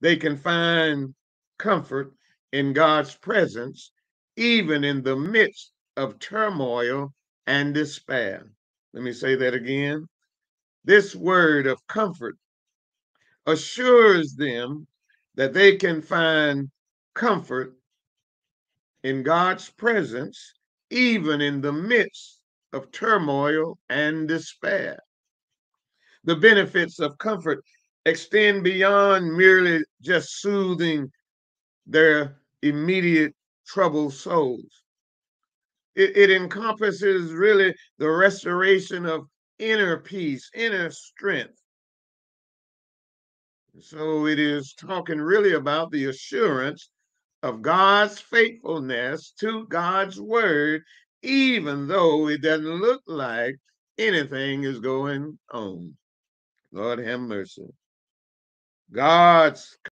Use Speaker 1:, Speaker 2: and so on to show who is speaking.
Speaker 1: they can find comfort in God's presence, even in the midst of turmoil and despair. Let me say that again. This word of comfort assures them that they can find comfort in God's presence, even in the midst of turmoil and despair. The benefits of comfort extend beyond merely just soothing their immediate troubled souls. It, it, encompasses really the restoration of inner peace, inner strength. So it is talking really about the assurance of God's faithfulness to God's word, even though it doesn't look like anything is going on. Lord have mercy. God's